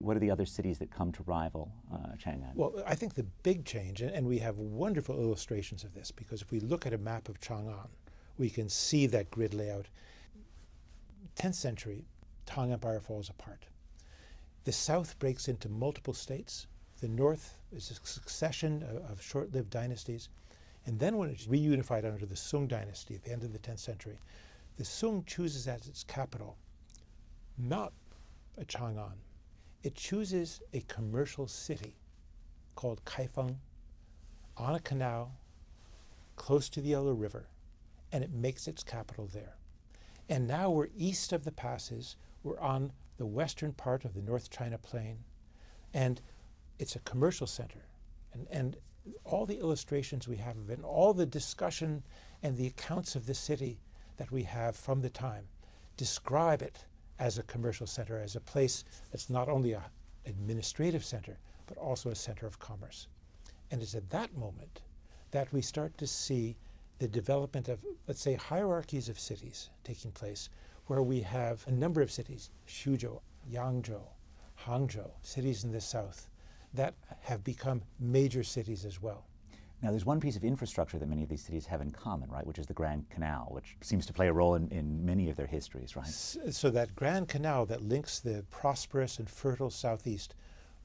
What are the other cities that come to rival uh, Chang'an? Well, I think the big change, and we have wonderful illustrations of this, because if we look at a map of Chang'an, we can see that grid layout. 10th century, Tang Empire falls apart. The south breaks into multiple states. The north is a succession of, of short lived dynasties. And then, when it's reunified under the Sung dynasty at the end of the 10th century, the Sung chooses as its capital not a Chang'an, it chooses a commercial city called Kaifeng on a canal close to the Yellow River, and it makes its capital there. And now we're east of the passes, we're on the western part of the North China Plain, and it's a commercial center. And, and all the illustrations we have of it, and all the discussion and the accounts of the city that we have from the time describe it as a commercial center, as a place that's not only an administrative center, but also a center of commerce. And it's at that moment that we start to see the development of, let's say, hierarchies of cities taking place, where we have a number of cities, Xuzhou, Yangzhou, Hangzhou, cities in the south, that have become major cities as well. Now, there's one piece of infrastructure that many of these cities have in common, right, which is the Grand Canal, which seems to play a role in, in many of their histories, right? So, that Grand Canal that links the prosperous and fertile southeast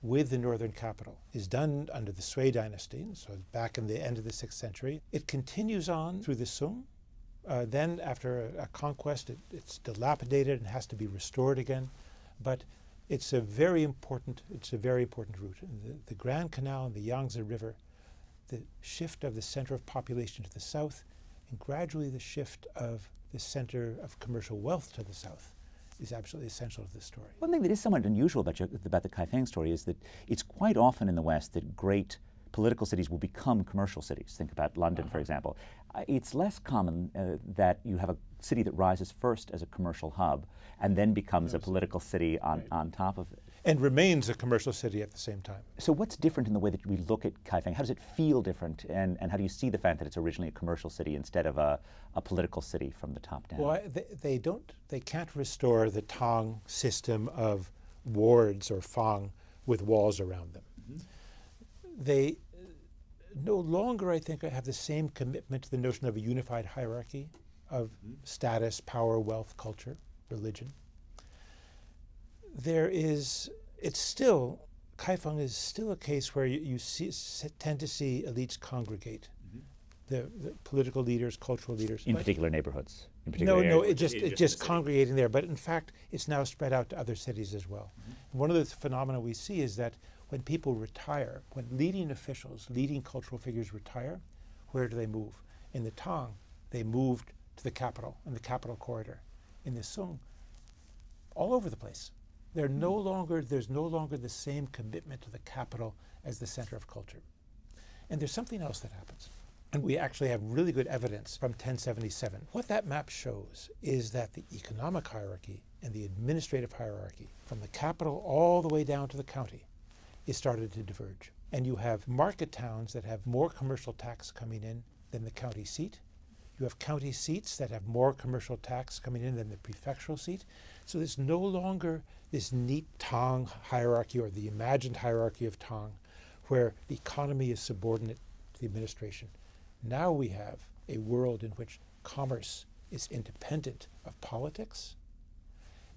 with the northern capital is done under the Sui dynasty, so back in the end of the 6th century. It continues on through the Sung. Uh, then, after a, a conquest, it, it's dilapidated and has to be restored again. But it's a very important, it's a very important route. The, the Grand Canal and the Yangtze River the shift of the center of population to the south, and gradually the shift of the center of commercial wealth to the south is absolutely essential to this story. One thing that is somewhat unusual about, about the Kaifeng story is that it's quite often in the West that great political cities will become commercial cities. Think about London, uh -huh. for uh-huh. example. Uh, it's less common uh, that you have a city that rises first as a commercial hub and then becomes a political city on, right. on top of it and remains a commercial city at the same time. So what's different in the way that we look at Kaifeng? How does it feel different? And, and how do you see the fact that it's originally a commercial city instead of a, a political city from the top down? Well, they, they don't, they can't restore the Tang system of wards or fang with walls around them. Mm -hmm. They no longer, I think, have the same commitment to the notion of a unified hierarchy of mm -hmm. status, power, wealth, culture, religion there is, it's still, Kaifeng is still a case where you, you see, tend to see elites congregate. Mm-hmm. The, the, political leaders, cultural leaders. In particular neighborhoods. In particular no, no, it just, it, just, congregating there. But in fact, it's now spread out to other cities as well. Mm-hmm. One of the phenomena we see is that when people retire, when leading officials, leading cultural figures retire, where do they move? In the Tang, they moved to the capital, in the capital corridor. In the Sung, all over the place. They're no longer, there's no longer the same commitment to the capital as the center of culture. And there's something else that happens. And we actually have really good evidence from 1077. What that map shows is that the economic hierarchy and the administrative hierarchy, from the capital all the way down to the county, is started to diverge. And you have market towns that have more commercial tax coming in than the county seat. You have county seats that have more commercial tax coming in than the prefectural seat. So there's no longer this neat Tang hierarchy or the imagined hierarchy of Tang where the economy is subordinate to the administration. Now we have a world in which commerce is independent of politics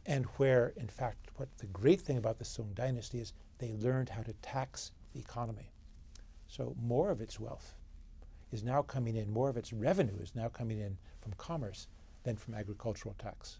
and where, in fact, what the great thing about the Sung dynasty is they learned how to tax the economy. So more of its wealth is now coming in, more of its revenue is now coming in from commerce than from agricultural tax.